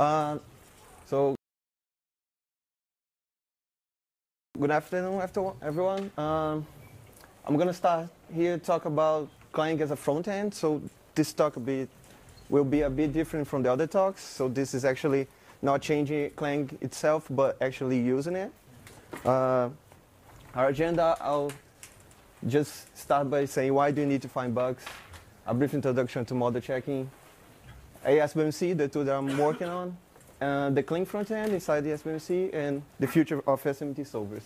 Uh, so, good afternoon, everyone. Um, I'm gonna start here talk about Clang as a front end. So this talk will be, will be a bit different from the other talks. So this is actually not changing Clang itself, but actually using it. Uh, our agenda, I'll just start by saying why do you need to find bugs, a brief introduction to model checking, ESBMC, the tool that I'm working on, uh, the front end inside the SBMC, and the future of SMT solvers.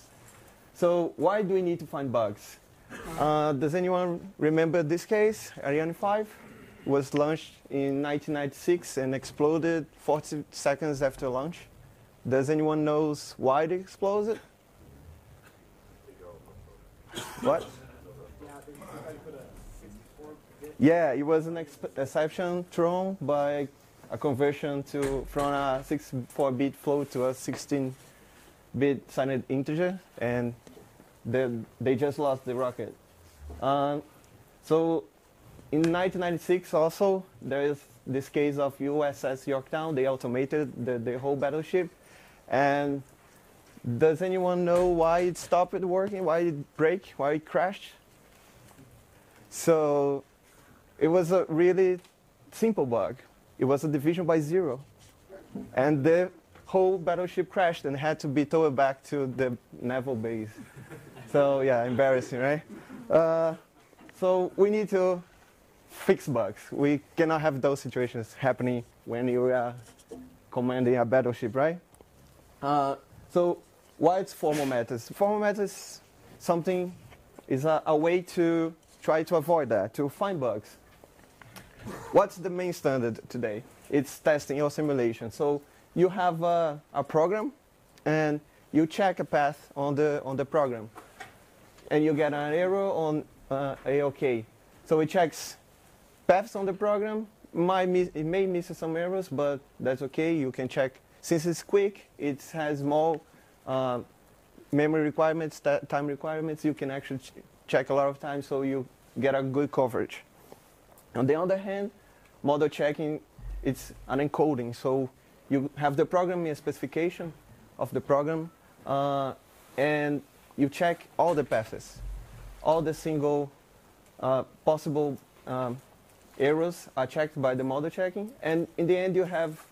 So why do we need to find bugs? Uh, does anyone remember this case? Ariane 5 was launched in 1996 and exploded 40 seconds after launch. Does anyone knows why it exploded? what? Yeah, it was an exception thrown by a conversion to from a 64-bit float to a 16-bit signed integer, and they, they just lost the rocket. Um, so in 1996 also, there is this case of USS Yorktown. They automated the, the whole battleship. And does anyone know why it stopped working, why it broke, why it crashed? So it was a really simple bug. It was a division by zero. And the whole battleship crashed and had to be towed back to the naval base. so yeah, embarrassing, right? Uh, so we need to fix bugs. We cannot have those situations happening when you are commanding a battleship, right? Uh, so why it's formal methods? Formal methods something is a, a way to try to avoid that, to find bugs. What's the main standard today? It's testing your simulation. So you have a, a program and you check a path on the, on the program and you get an error on uh, AOK. So it checks paths on the program. Might miss, it may miss some errors, but that's okay. You can check. Since it's quick, it has more uh, memory requirements, time requirements. You can actually ch check a lot of times, so you get a good coverage. On the other hand, model checking, it's an encoding. So you have the programming specification of the program, uh, and you check all the paths, all the single uh, possible um, errors are checked by the model checking, and in the end you have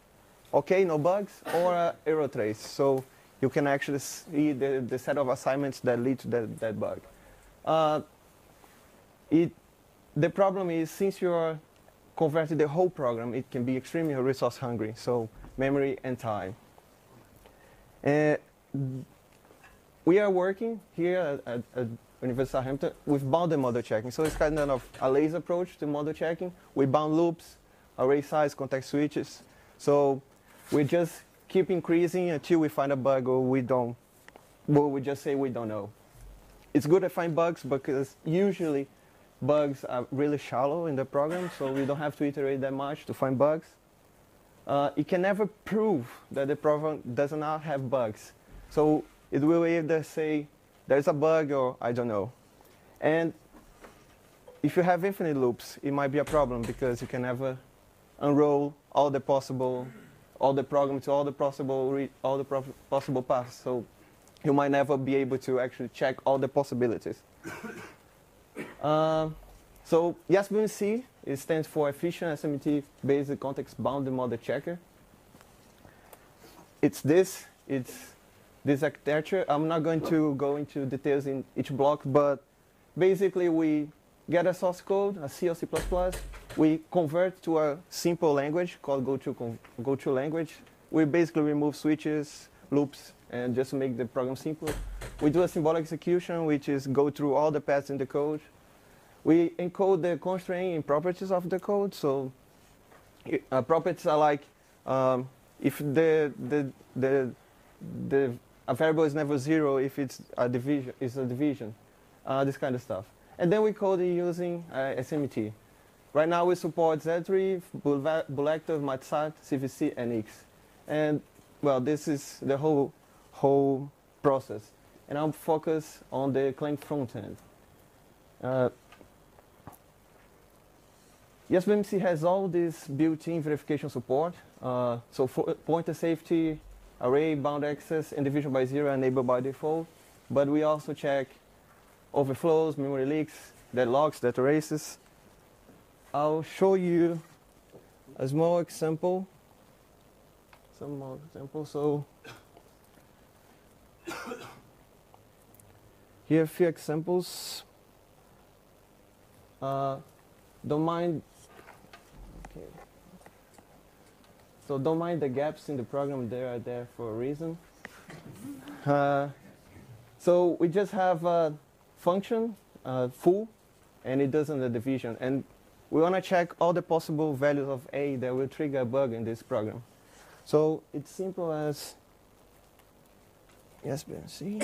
okay, no bugs, or uh, error trace. So you can actually see the, the set of assignments that lead to that, that bug. It the problem is since you're converting the whole program, it can be extremely resource hungry, so memory and time. We are working here at, at, at University of Southampton with bounded model checking. So it's kind of a lazy approach to model checking. We bound loops, array size, context switches. So we just keep increasing until we find a bug or we don't, well, we just say we don't know. It's good to find bugs because usually bugs are really shallow in the program, so we don't have to iterate that much to find bugs. Uh, it can never prove that the program does not have bugs. So it will either say there's a bug or I don't know. And if you have infinite loops, it might be a problem because you can never unroll all the possible, all the program to all the possible, all the possible paths. So you might never be able to actually check all the possibilities. Uh, so ESBMC it stands for Efficient SMT-Based Context-Bounded Model Checker. It's this. It's this architecture. I'm not going to go into details in each block, but basically we get a source code, a C or C++. We convert to a simple language called GoTo, GoTo language. We basically remove switches, loops, and just make the program simple. We do a symbolic execution, which is go through all the paths in the code, we encode the constraint in properties of the code. So uh, properties are like um, if the, the, the, the a variable is never zero if it's a division, is a division, uh, this kind of stuff. And then we code it using uh, SMT. Right now we support Z3, Boolector, MathSAT, CVC, and X. And well, this is the whole whole process. And I'm focused on the Clang frontend. Uh, ESBMC has all this built-in verification support. Uh, so pointer safety, array bound access, and division by zero enabled by default. But we also check overflows, memory leaks, deadlocks, data races. I'll show you a small example. Some more example. So here are a few examples. Uh, don't mind. Okay. So don't mind the gaps in the program. They are there for a reason. Uh, so we just have a function uh, and it does the division. And we want to check all the possible values of a that will trigger a bug in this program. So it's simple as yes, see.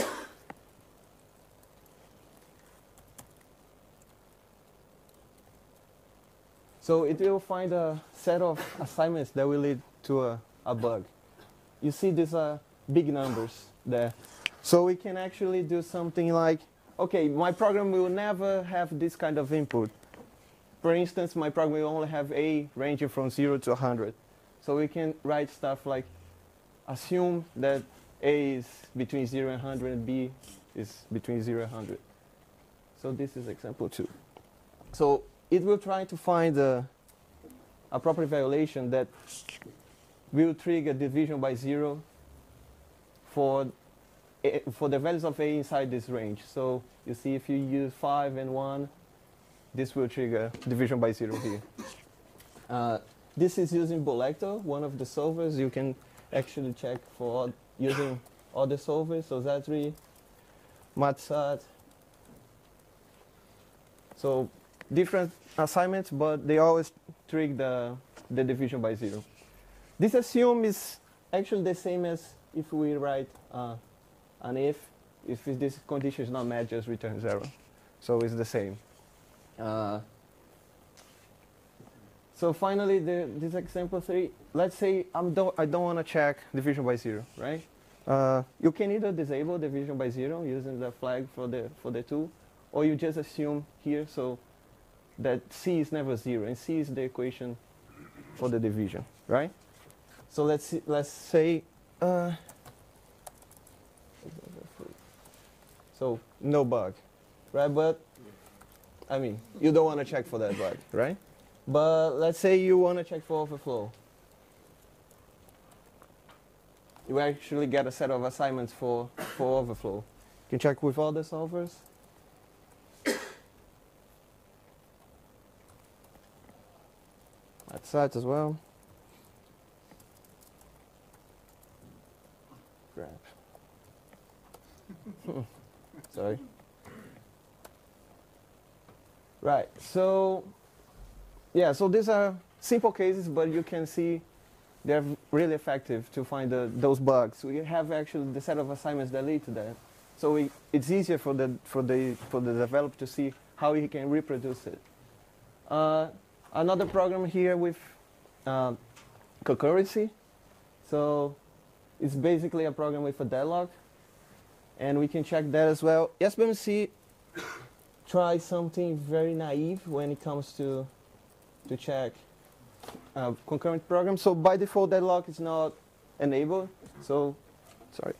So it will find a set of assignments that will lead to a, a bug. You see these are big numbers there. So we can actually do something like, okay, my program will never have this kind of input. For instance, my program will only have A ranging from 0 to 100. So we can write stuff like, assume that A is between 0 and 100 and B is between 0 and 100. So this is example two. So it will try to find a, a property violation that will trigger division by zero for a, for the values of a inside this range. So you see if you use 5 and 1, this will trigger division by zero here. Uh, this is using Boolector, one of the solvers. You can actually check for using other solvers, so Z3, MathSAT. So different assignments, but they always trigger the, the division by zero. This assume is actually the same as if we write uh, an if, if this condition is not met, just return zero. So it's the same. Uh, so finally, the, this example three, let's say I'm do, I don't want to check division by zero, right? Uh, you can either disable division by zero using the flag for the, for the tool, or you just assume here, so that C is never zero, and C is the equation for the division, right? So let's see, let's say, uh, so no bug, right? But I mean, you don't want to check for that bug, right? But let's say you want to check for overflow. You actually get a set of assignments for, for overflow. You can check with all the solvers. That side as well. Grab. Sorry. Right, so, yeah, so these are simple cases, but you can see they're really effective to find the, those bugs. We have actually the set of assignments that lead to that. So we, it's easier for the, for, the, for the developer to see how he can reproduce it. Uh, another program here with uh, concurrency. So it's basically a program with a deadlock. And we can check that as well. ESBMC tries something very naive when it comes to, to check uh, concurrent programs. So by default, deadlock is not enabled. So, sorry.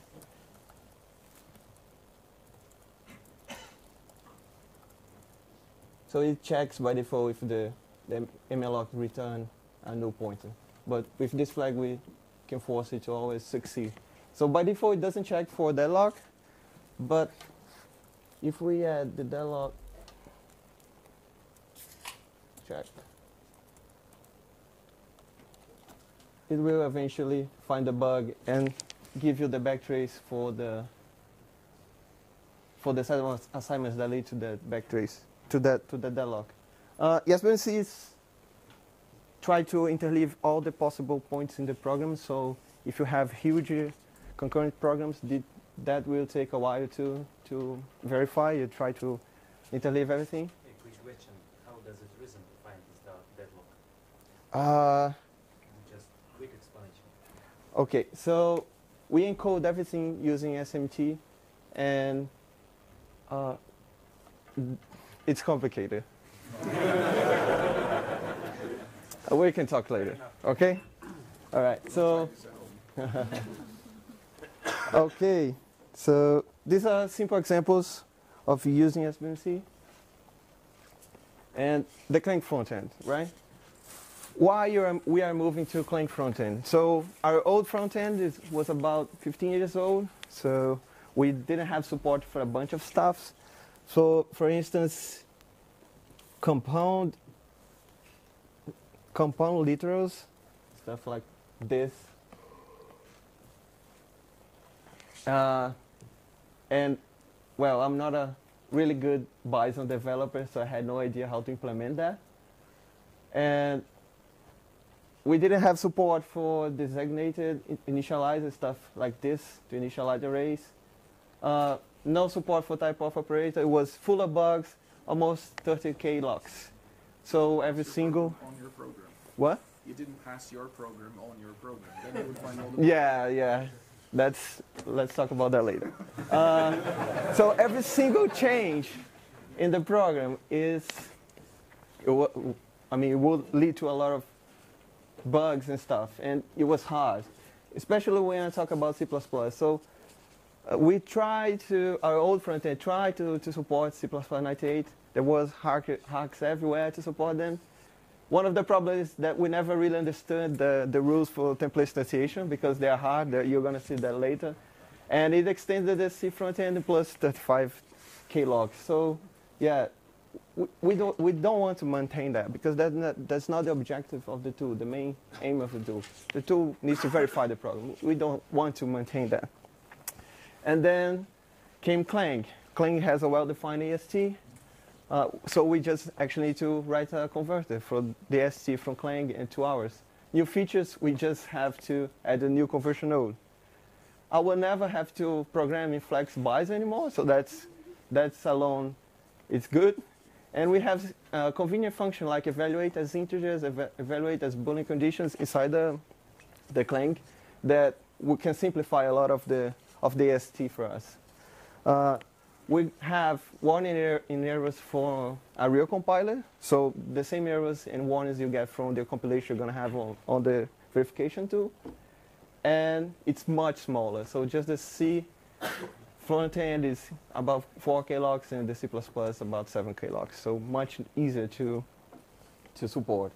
So it checks by default if the, the malloc return a null pointer. But with this flag, we can force it to always succeed. So by default, it doesn't check for deadlock. But if we add the deadlock check, it will eventually find the bug and give you the backtrace for the for the assignments that lead to the backtrace to that to the deadlock. Uh, ESBMC is try to interleave all the possible points in the program. So if you have huge concurrent programs, that will take a while to to verify. You try to interleave everything. A quick question: How does it reason to find this deadlock? Uh, Just quick explanation. Okay, so we encode everything using SMT, and uh, it's complicated. Uh, we can talk later. Okay? All right. So, okay. So these are simple examples of using SBMC and the Clang frontend, right? Why are, we are moving to Clang frontend? So our old frontend is, was about 15 years old, so we didn't have support for a bunch of stuff. So for instance, compound compound literals, stuff like this. Uh, and well, I'm not a really good Bison developer, so I had no idea how to implement that. And we didn't have support for designated initializer stuff like this to initialize arrays. Uh, no support for type of operator. It was full of bugs, almost 30k locks. So every single. On your program. What? You didn't pass your program on your program. Then you would find all the. Yeah, yeah. That's let's talk about that later. Uh, so every single change in the program is, I mean, it will lead to a lot of bugs and stuff, and it was hard, especially when I talk about C++. So Uh, we tried to, our old front end tried to, to support C++ 98. There was hacks everywhere to support them. One of the problems is that we never really understood the, the rules for template instantiation because they are hard. You're going to see that later. And it extended the C front end plus 35 logs. So yeah, we, we, don't, we don't want to maintain that because that's not, that's not the objective of the tool, the main aim of the tool. The tool needs to verify the problem. We don't want to maintain that. And then came Clang. Clang has a well-defined AST. Uh, so we just actually need to write a converter for the AST from Clang in two hours. New features, we just have to add a new conversion node. I will never have to program in flex Bison anymore, so that's, that's alone, it's good. And we have a convenient function like evaluate as integers, ev evaluate as Boolean conditions inside the, the Clang that we can simplify a lot of the, of the AST for us. Uh, we have warning error in errors for a real compiler. So the same errors and warnings you get from the compilation you're going to have on, on the verification tool. And it's much smaller. So just the C front end is about 4K locks and the C++ about 7K locks. So much easier to, to support.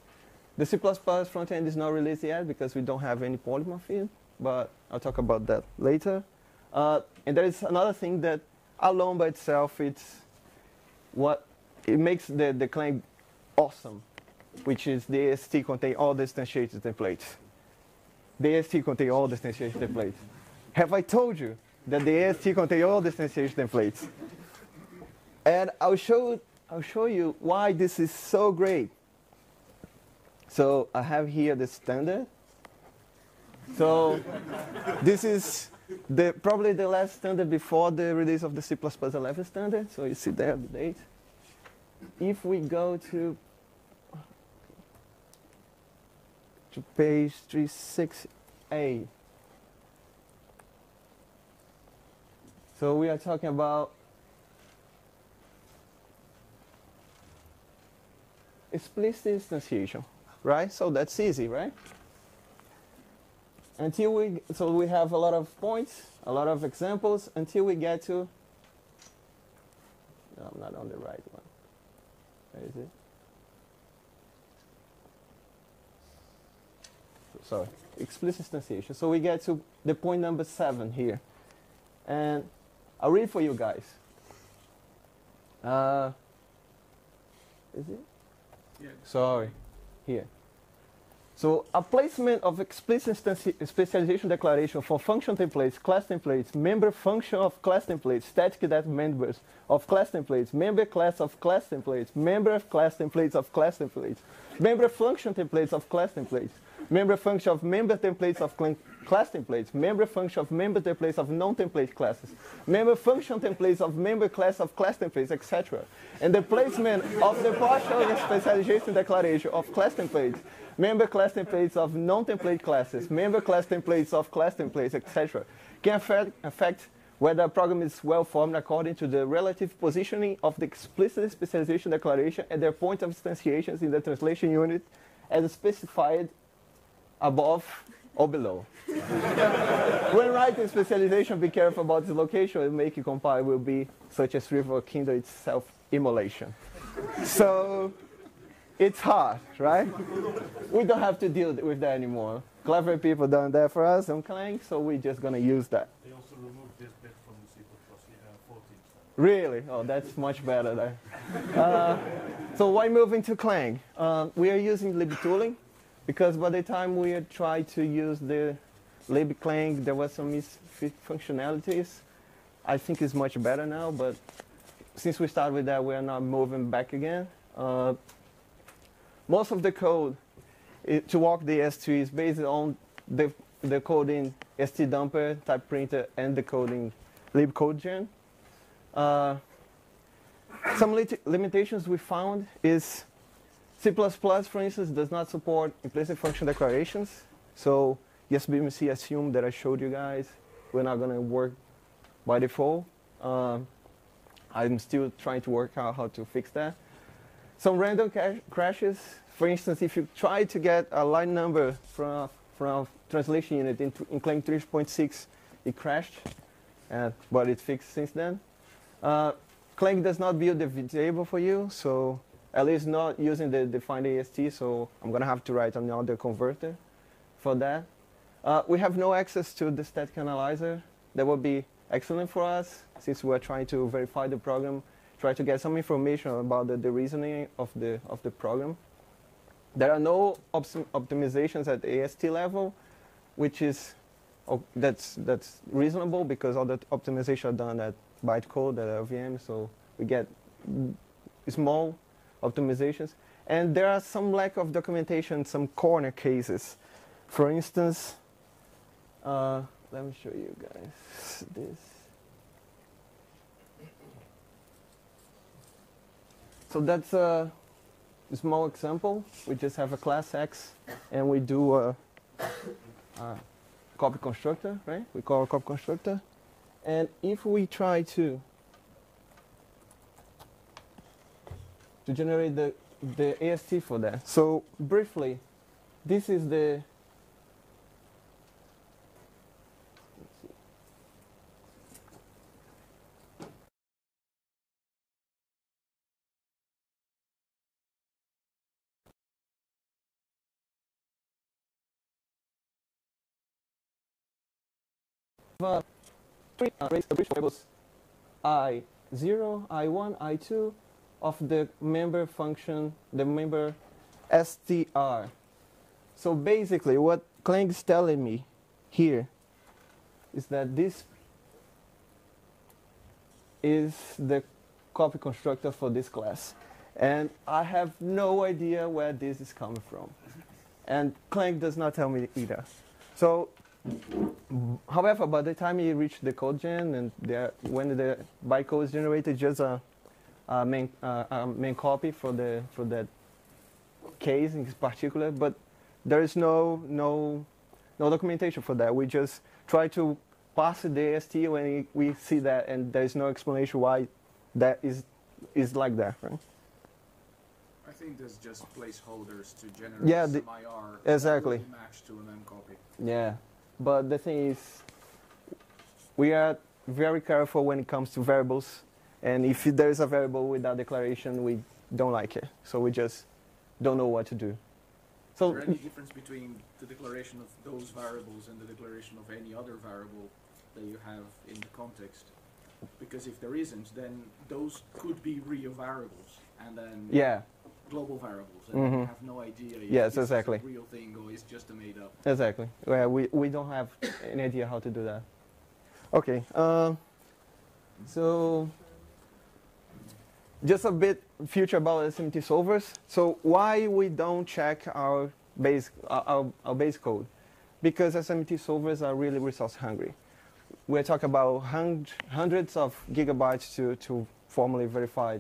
The C++ front end is not released yet because we don't have any polymorphism, but I'll talk about that later. Uh, and there is another thing that alone by itself, it's what it makes the, the Clang awesome, which is the AST contain all the instantiated templates. The AST contain all the instantiated templates. Have I told you that the AST contain all the instantiated templates? And I'll show, I'll show you why this is so great. So I have here the standard. So this is the, probably the last standard before the release of the C++ 11 standard. So you see there the date. If we go to to page 36A. So we are talking about explicit instantiation, right? So that's easy, right? Until we, so we have a lot of points, a lot of examples, until we get to, no, I'm not on the right one. Where is it? Sorry, explicit instantiation. So we get to the point number seven here. And I'll read for you guys. Uh, is it? Yeah. Sorry, here. So a placement of explicit specialization declaration for function templates, class templates, member function of class templates, static data members of class templates, member class of class templates, member of class templates of class templates, member function templates of class templates, member function of member templates of class templates, member function of member templates of non-template classes, member function templates of member class of class templates, etc. And the placement of the partial specialization declaration of class templates member class templates of non-template classes, member class templates of class templates, etc., can affect, affect whether a program is well formed according to the relative positioning of the explicit specialization declaration at their point of instantiations in the translation unit as specified above or below. when writing specialization, be careful about the location and make it compile will be such as river kindle itself immolation. so it's hard, right? we don't have to deal with that anymore. Clever people done that for us on Clang, so we're just gonna use that. They also removed this bit from the C++ uh, 14 standard. Really? Oh, that's much better there. Uh, so why moving to Clang? Uh, we are using libtooling because by the time we had tried to use the libclang, there was some functionalities. I think it's much better now, but since we started with that, we are not moving back again. Uh, most of the code i to walk the AST is based on the, the coding stdumper, type printer, and the coding libcodegen. Uh, some limitations we found is C++, for instance, does not support implicit function declarations. So ESBMC assumed that I showed you guys we're not going to work by default. Um, I'm still trying to work out how to fix that. Some random crashes. For instance, if you try to get a line number from from translation unit in, in Clang 3.6, it crashed, and, but it fixed since then. Uh, Clang does not build the table for you, so at least not using the defined AST, so I'm going to have to write another converter for that. Uh, we have no access to the static analyzer. That would be excellent for us, since we're trying to verify the program, try to get some information about the, the reasoning of the, of the program. There are no optimizations at the AST level, which is oh, that's that's reasonable because all the optimizations are done at bytecode at LLVM, so we get small optimizations. And there are some lack of documentation, some corner cases. For instance, uh, let me show you guys this. So that's a small example. We just have a class X and we do a, a copy constructor, right? We call a copy constructor. And if we try to to generate the, the AST for that. So briefly, this is the three uh, variables i0, i1, i2, of the member function, the member str. So basically what Clang is telling me here is that this is the copy constructor for this class. And I have no idea where this is coming from. And Clang does not tell me either. So, however, by the time you reach the code gen and when the bytecode is generated, just a uh, main, uh, main copy for the for that case in particular, but there is no no no documentation for that. We just try to pass the AST when we see that, and there is no explanation why that is is like that, right? I think there's just placeholders to generate yeah, the, IR exactly. match to an memcopy. Yeah, but the thing is, we are very careful when it comes to variables and if there is a variable without declaration, we don't like it. So we just don't know what to do. So is there any difference between the declaration of those variables and the declaration of any other variable that you have in the context? Because if there isn't, then those could be real variables, and then yeah. global variables, and mm -hmm. you have no idea if yes, exactly. a real thing or it's just a made up. Exactly. Well, we, we don't have any idea how to do that. Okay. Uh, so just a bit future about SMT solvers. So why we don't check our base, uh, our, our base code? Because SMT solvers are really resource hungry. We're talking about hund hundreds of gigabytes to, to formally verify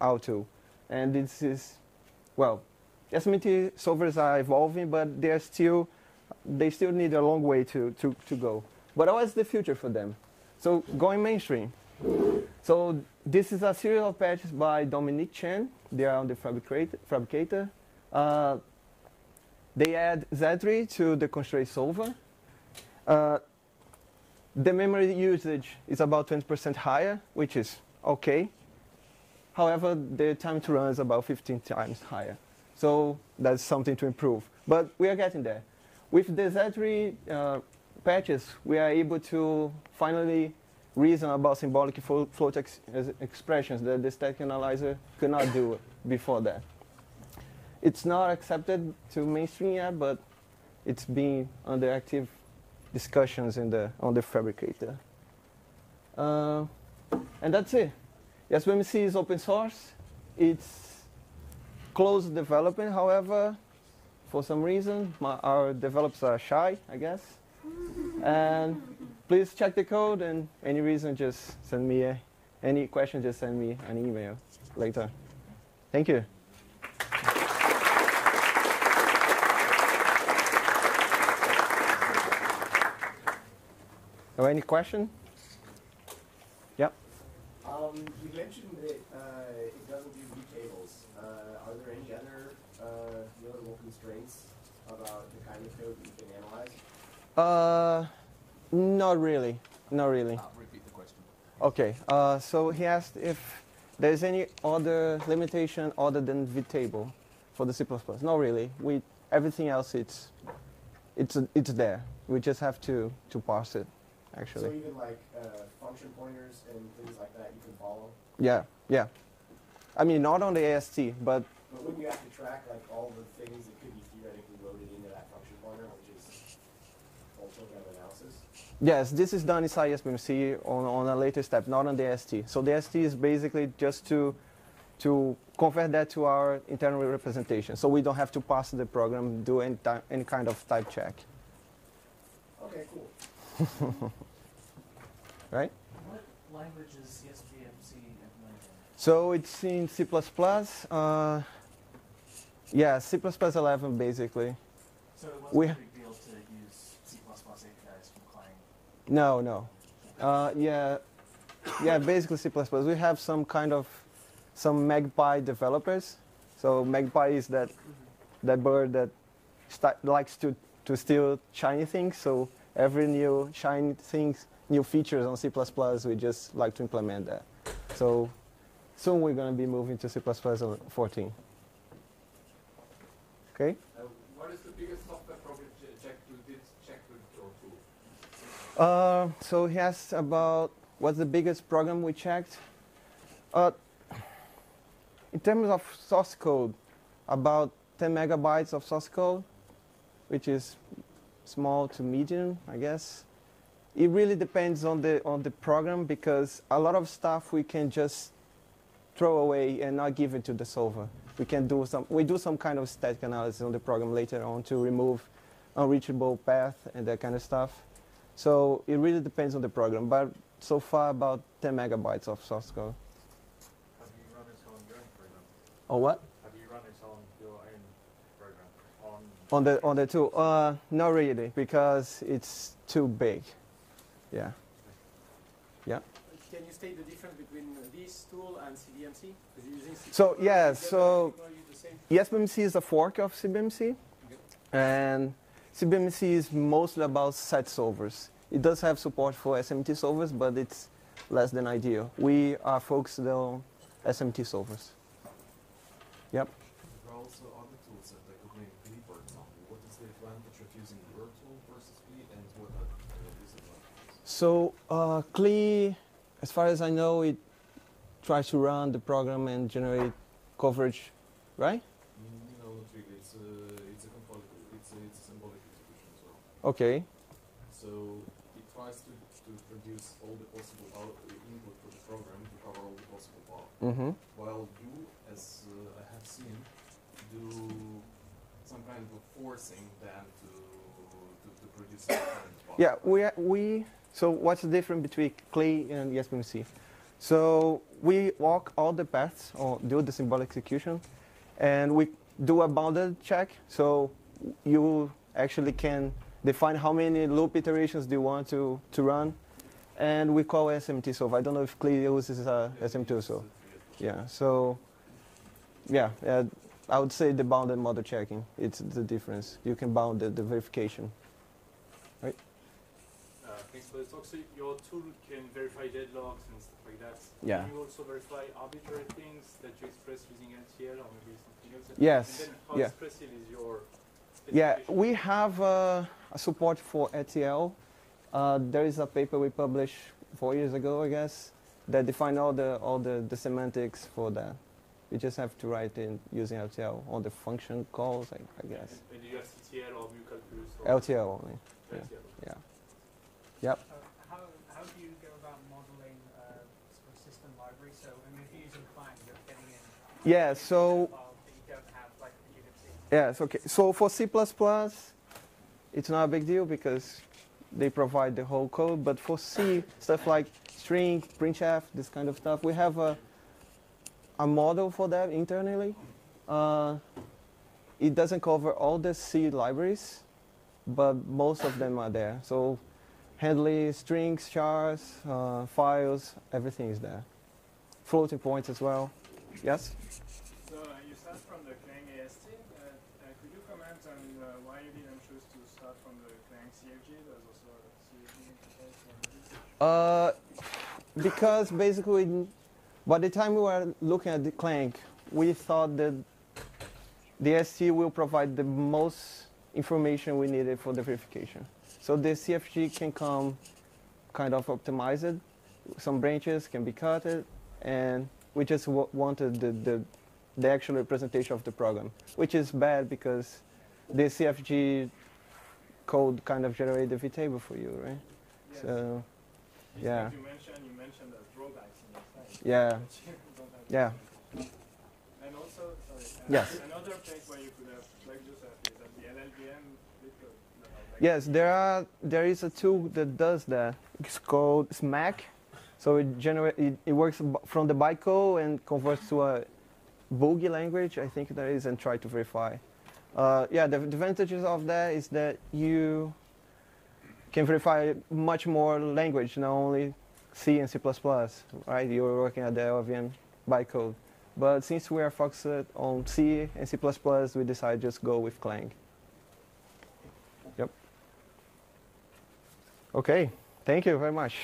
our tool. And this is, well, SMT solvers are evolving, but they're still, they still need a long way to, to, to go. But what's the future for them? So going mainstream. So this is a series of patches by Dominic Chen. They are on the Phabricator. Uh, they add Z3 to the constraint solver. Uh, the memory usage is about 20% higher, which is okay. However, the time to run is about 15 times higher. So that's something to improve. But we are getting there. With the Z3 uh, patches, we are able to finally reason about symbolic flo- float ex- expressions that the static analyzer could not do before that. It's not accepted to mainstream yet, but it's being under active discussions in the, on the Phabricator. Uh, and that's it. SBMC is open source. It's closed development, however, for some reason, my, our developers are shy, I guess. And please check the code, and any reason, just send me a, any question, just send me an email later. Thank you. Have any question? Yep. Um, you mentioned that uh, it doesn't do tables. Uh, are there any other uh, notable constraints about the kind of code that you can analyze? Uh, not really. Not really. Uh, repeat the question. Okay. Uh, so he asked if there's any other limitation other than vtable for the C++. Not really. We everything else it's it's it's there. We just have to to parse it. So Actually. even like uh, function pointers and things like that you can follow. Yeah. Yeah. I mean, not on the AST, but But wouldn't you have to track like all the things that could be theoretically loaded into that function pointer, which is also kind of analysis? Yes, this is done inside SBMC on, on a later step, not on the AST. So the AST is basically just to, to convert that to our internal representation. So we don't have to pass the program, do any, any kind of type check, Okay, cool. right? What language is SBMC implemented? So it's in C++. Uh, yeah, C++ 11 basically. So it wasn't We- a big deal to use C++ APIs from Clang. No, no. Uh, yeah, yeah, basically C++. We have some kind of, some Magpie developers. So Magpie is that that bird that likes to, to steal shiny things. So every new shiny things, new features on C++, we just like to implement that. So soon we're going to be moving to C++ 14. Okay? Uh, what is the biggest software project ch- check you did check with your tool? Uh, so he asked about what's the biggest program we checked. Uh, in terms of source code, about 10 megabytes of source code, which is small to medium, I guess. It really depends on the on the program because a lot of stuff we can just throw away and not give it to the solver. We can do some we do some kind of static analysis on the program later on to remove unreachable path and that kind of stuff. So it really depends on the program, but so far about 10 megabytes of source code. Have you run it on your own program? Oh, what? Have you run it on your own program? On On the on the tool? Uh, not really, because it's too big. Yeah. Yeah. Can you state the difference between this tool and CBMC? Using C++. So, yeah, is the so- technology the same? ESBMC is a fork of CBMC, and CBMC is mostly about SAT solvers. It does have support for SMT solvers, but it's less than ideal. We are focused on SMT solvers. Yep. There are also other tools that could make P, for. What is the advantage of using your tool versus P, and what are the disadvantages? So uh, KLEE, as far as I know, it tries to run the program and generate coverage, right? Mm, No, not really. It's a, it's a it's a, it's a symbolic execution as well. Okay. So tries to, to produce all the possible out, input for the program to cover all the possible path. Mm-hmm. While you, as uh, I have seen, do some kind of forcing them to, to, to produce a different path. Yeah, we we. So what's the difference between KLEE and ESBMC? So we walk all the paths or do the symbolic execution, and we do a bounded check. So you actually can define how many loop iterations do you want to, to run, and we call SMT solve. I don't know if KLEE uses uh, SMT solve. a three as well. Yeah. So yeah, uh, I would say the bounded model checking. It's the difference. You can bound the, the verification. Uh, thanks for the talk. So your tool can verify deadlocks and stuff like that. Yeah. Can you also verify arbitrary things that you express using LTL or maybe something else? Yes, And then how yeah. expressive is your Yeah, we have uh, a support for LTL. Uh, there is a paper we published four years ago, I guess, that define all the all the, the semantics for that. You just have to write in using LTL on the function calls, I, I guess. And do you have CTL or mu calculus or LTL only. yeah. LTL? Yeah. Yep. Uh, how, how do you go about modeling uh, sort of system library? So, I mean, if you're using Clang, you're getting in Yeah. So files that you don't have, like the Unity. Yes, okay. So for C++, it's not a big deal because they provide the whole code. But for C, stuff like string, printf, this kind of stuff, we have a, a model for that internally. Uh, it doesn't cover all the C libraries, but most of them are there. So handling strings, chars, uh, files, everything is there. Floating points as well. Yes? So uh, you start from the Clang AST. Uh, uh, could you uh, didn't choose to start from the Clang CFG? There's also a CFG. Uh, because basically, by the time we were looking at the Clang, we thought that the AST will provide the most information we needed for the verification. So the CFG can come kind of optimized. Some branches can be cut, and we just wanted the, the, the actual representation of the program, which is bad because the CFG code kind of generated the vtable for you, right? Yes. So, yeah. You mentioned you mentioned the drawbacks in your. Yeah. Yeah. And also, sorry. uh, Yes. Another place where you could have plugged yourself is at the LLVM. Like Yes, there are. There is a tool that does that. It's called SMACK. So it generate. It, it works from the bytecode and converts to a boogie language. I think there is, and try to verify. Uh, yeah, the advantages of that is that you can verify much more language, not only C and C++. Right? You're working at the LLVM bytecode. But since we are focused on C and C++, we decided just go with Clang. Yep. Okay, thank you very much.